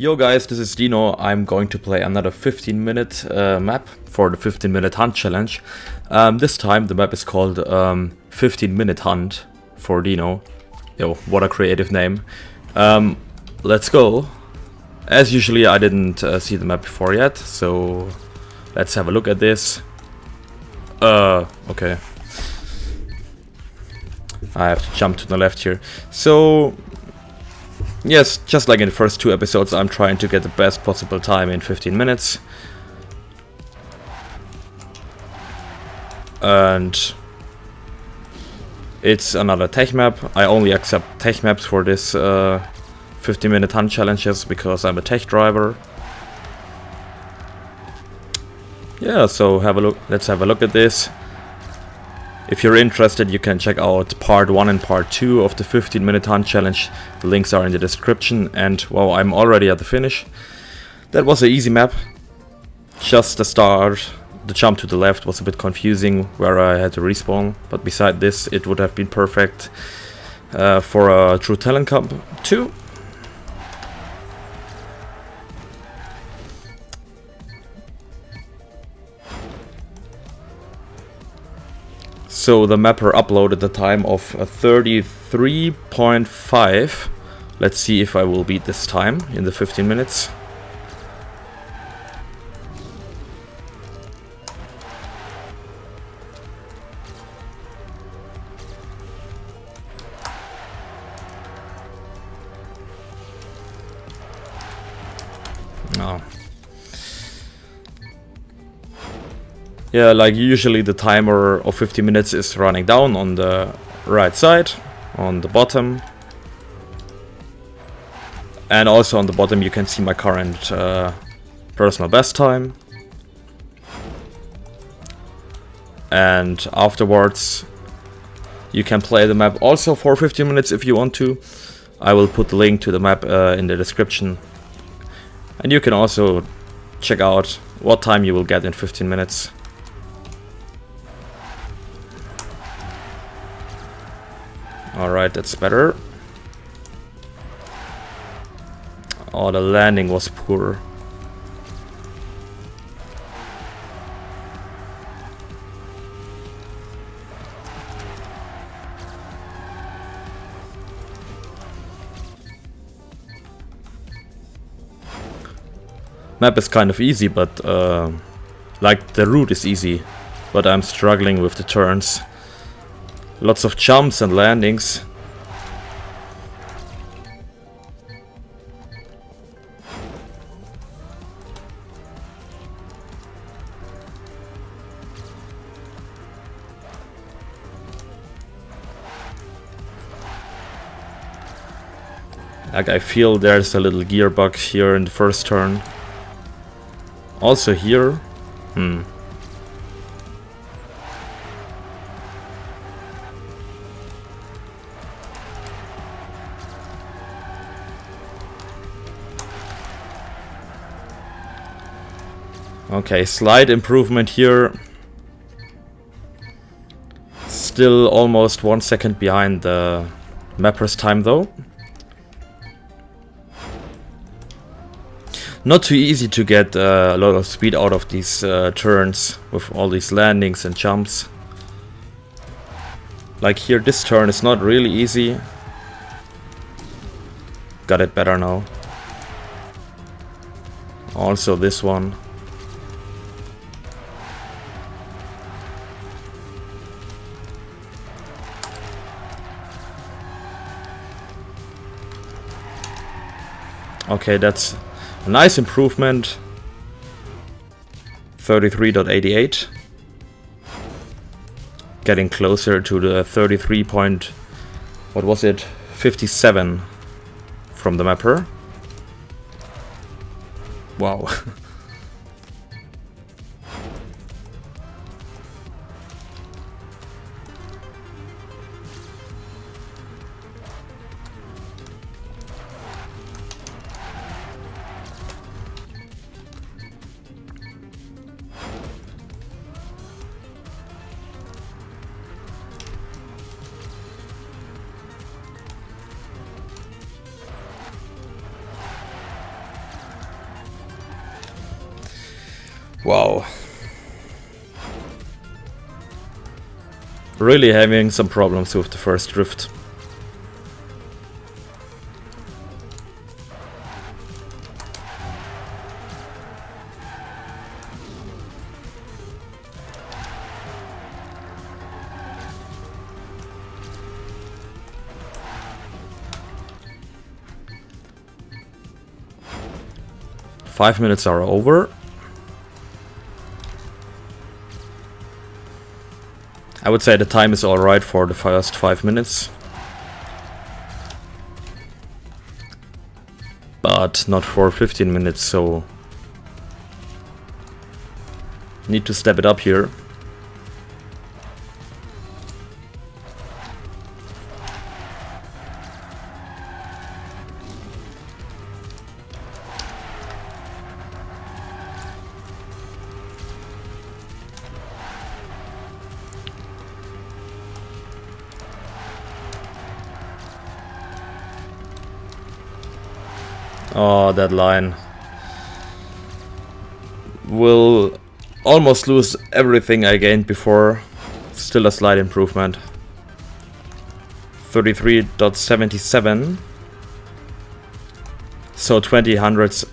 Yo guys, this is Dino. I'm going to play another 15 minute uh, map for the 15 minute hunt challenge. Um, this time the map is called um, 15 minute hunt for Dino. Yo, what a creative name. Um, let's go. As usually I didn't uh, see the map before yet, so let's have a look at this. Uh, okay. I have to jump to the left here. So Yes, just like in the first two episodes, I'm trying to get the best possible time in 15 minutes. And it's another tech map. I only accept tech maps for this uh, 15 minute hunt challenges because I'm a tech driver. Yeah, so have a look. Let's have a look at this. If you're interested, you can check out part 1 and part 2 of the 15 minute hunt challenge. The links are in the description and well, I'm already at the finish. That was an easy map. Just the start, the jump to the left was a bit confusing where I had to respawn, but beside this it would have been perfect uh, for a True Talent Cup 2. So the mapper uploaded the time of uh, 33.5. Let's see if I will beat this time in the 15 minutes. Oh. Yeah, like usually the timer of 50 minutes is running down on the right side, on the bottom. And also on the bottom you can see my current uh, personal best time. And afterwards you can play the map also for 15 minutes if you want to. I will put the link to the map uh, in the description. And you can also check out what time you will get in 15 minutes. Alright, that's better. Oh, the landing was poor. Map is kind of easy, but uh, like the route is easy, but I'm struggling with the turns. Lots of jumps and landings. Like I feel there's a little gear bug here in the first turn. Also here. Hmm. Okay, slight improvement here. Still almost one second behind the mapper's time though. Not too easy to get uh, a lot of speed out of these uh, turns with all these landings and jumps. Like here, this turn is not really easy. Got it better now. Also this one. Okay, that's a nice improvement. 33.88. Getting closer to the 33 point... What was it? 57 from the mapper. Wow. Wow. Really having some problems with the first drift. Five minutes are over. I would say the time is alright for the first five minutes. But not for 15 minutes, so... Need to step it up here. Oh, that line. Will almost lose everything I gained before. Still a slight improvement. 33.77. So 20 hundredths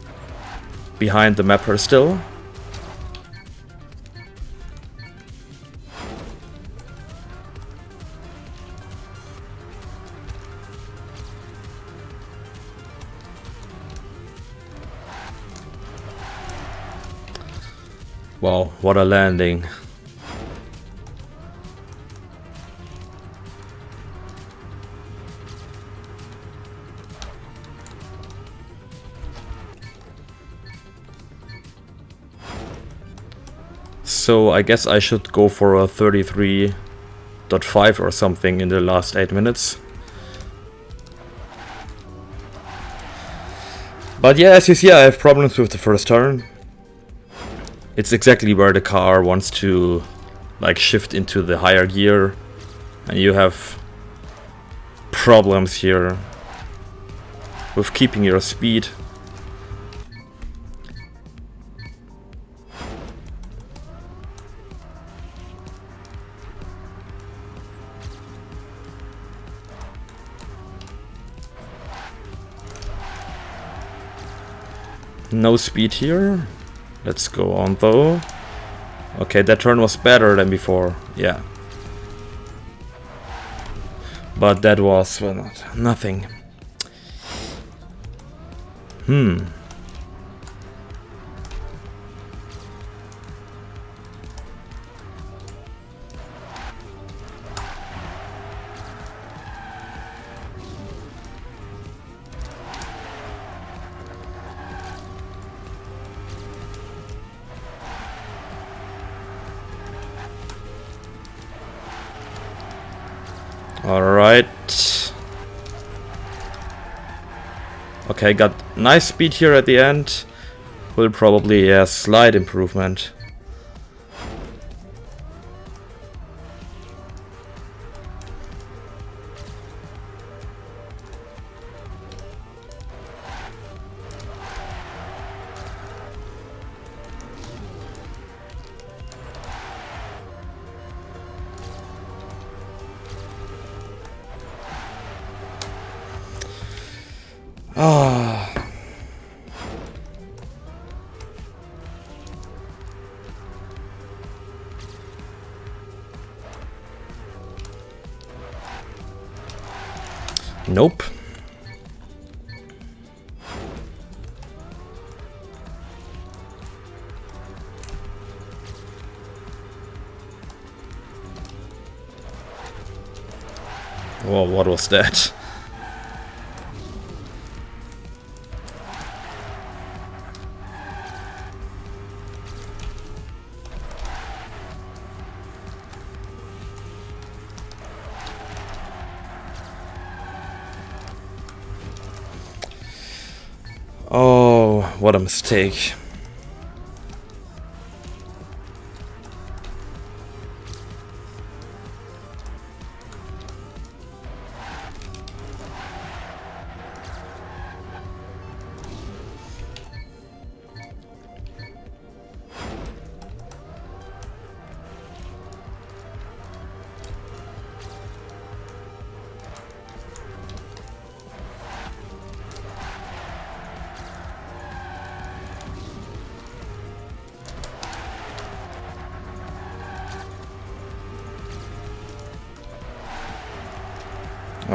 behind the mapper still. Wow, what a landing. So I guess I should go for a 33.5 or something in the last 8 minutes. But yeah, as you see I have problems with the first turn it's exactly where the car wants to like shift into the higher gear. And you have problems here with keeping your speed. No speed here Let's go on though. Okay, that turn was better than before. Yeah. But that was well, nothing. Hmm. Alright. Okay, got nice speed here at the end. Will probably a slight improvement. Ah. Nope. Well, what was that? What a mistake.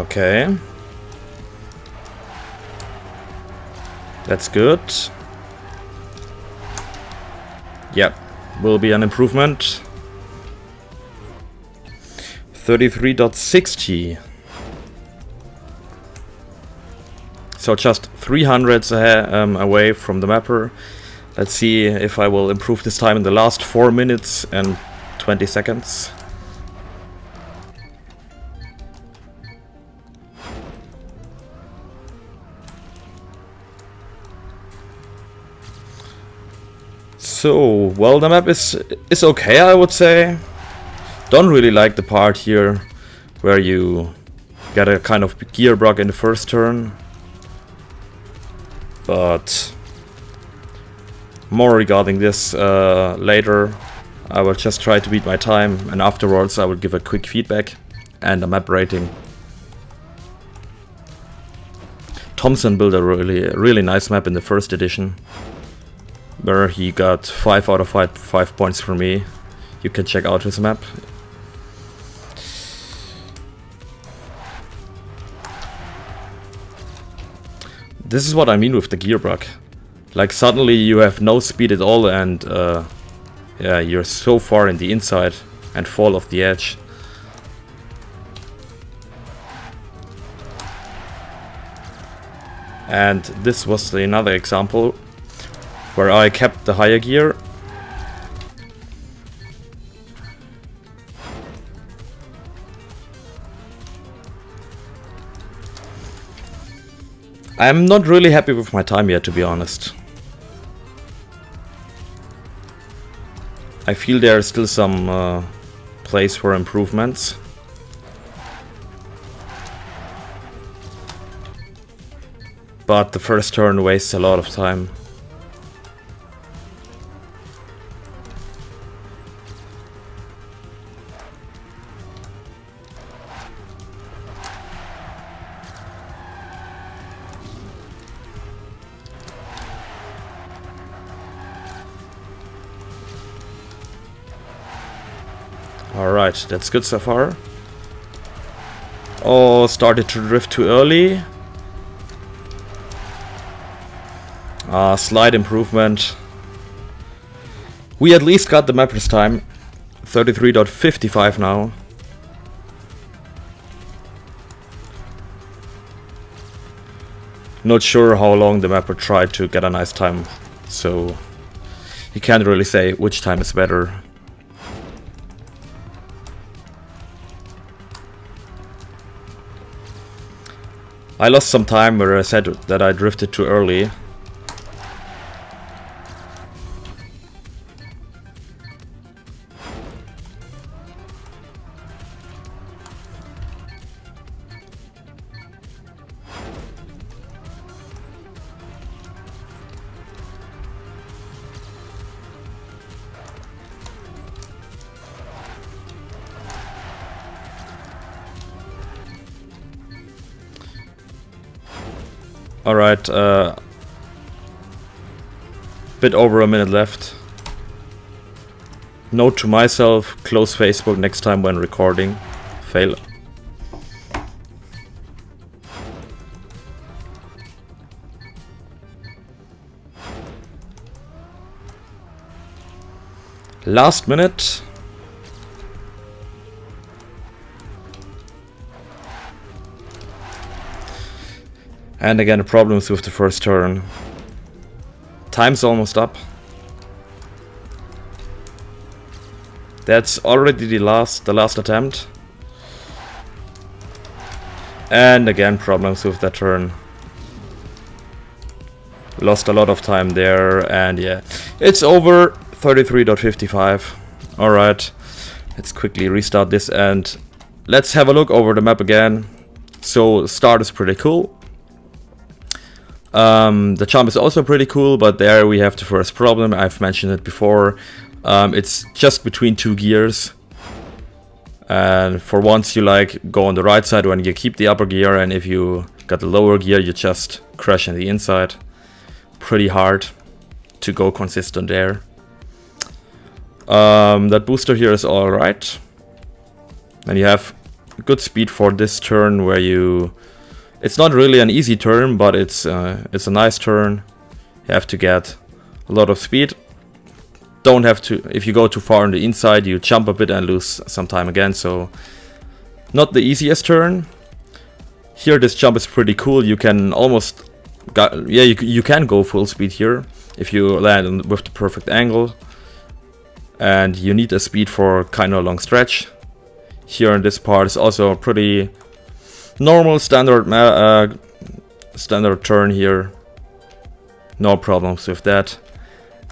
Okay. That's good. Yep, will be an improvement. 33.60. So just 300 um, away from the mapper. Let's see if I will improve this time in the last 4 minutes and 20 seconds. So, well, the map is is okay, I would say. Don't really like the part here where you get a kind of gear bug in the first turn. But more regarding this uh, later. I will just try to beat my time and afterwards I will give a quick feedback and a map rating. Thompson built a really, really nice map in the first edition where he got 5 out of 5, five points for me. You can check out his map. This is what I mean with the gear bug. Like suddenly you have no speed at all and uh, yeah, you're so far in the inside and fall off the edge. And this was another example where I kept the higher gear. I'm not really happy with my time yet, to be honest. I feel there are still some uh, place for improvements. But the first turn wastes a lot of time. Alright, that's good so far. Oh, started to drift too early. Ah, slight improvement. We at least got the mapper's time. 33.55 now. Not sure how long the mapper tried to get a nice time, so you can't really say which time is better. I lost some time where I said that I drifted too early. Alright, uh, bit over a minute left. Note to myself, close Facebook next time when recording. Fail. Last minute. And again, problems with the first turn. Time's almost up. That's already the last, the last attempt. And again, problems with that turn. Lost a lot of time there, and yeah. It's over, 33.55. Alright, let's quickly restart this, and let's have a look over the map again. So, start is pretty cool. Um, the jump is also pretty cool, but there we have the first problem. I've mentioned it before. Um, it's just between two gears. And for once you like go on the right side when you keep the upper gear and if you got the lower gear you just crash in the inside. Pretty hard to go consistent there. Um, that booster here is alright. And you have good speed for this turn where you... It's not really an easy turn, but it's uh, it's a nice turn. You have to get a lot of speed. Don't have to... If you go too far on the inside, you jump a bit and lose some time again, so... Not the easiest turn. Here this jump is pretty cool. You can almost... Got, yeah, you, you can go full speed here if you land with the perfect angle. And you need a speed for kind of a long stretch. Here in this part is also pretty normal standard uh, standard turn here. No problems with that.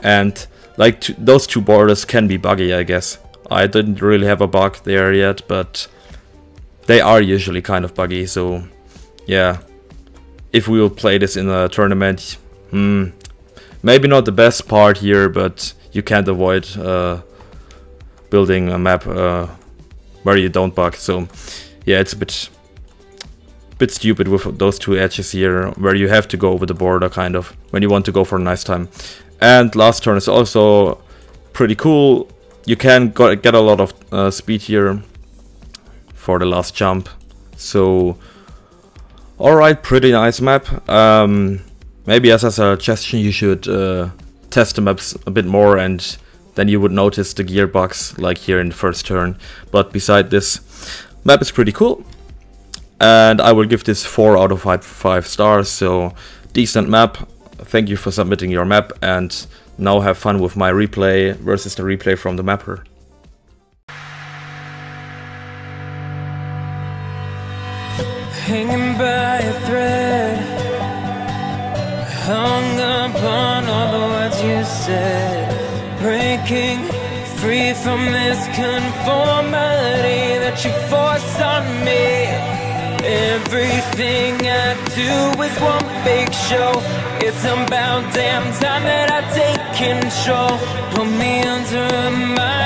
And like those two borders can be buggy, I guess. I didn't really have a bug there yet, but they are usually kind of buggy, so yeah. If we will play this in a tournament, hmm, maybe not the best part here, but you can't avoid uh, building a map uh, where you don't bug. So yeah, it's a bit bit stupid with those two edges here, where you have to go over the border kind of when you want to go for a nice time. And last turn is also pretty cool. You can get a lot of uh, speed here for the last jump. So alright, pretty nice map. Um, maybe as a suggestion you should uh, test the maps a bit more and then you would notice the gear bug like here in the first turn. But beside this, map is pretty cool. And I will give this 4 out of 5, five stars, so decent map. Thank you for submitting your map and now have fun with my replay versus the replay from the mapper. Hanging by a thread Hung upon all the words you said breaking free from this conformity that you force on me. Everything I do is one big show. It's about damn time that I take control. Put me under my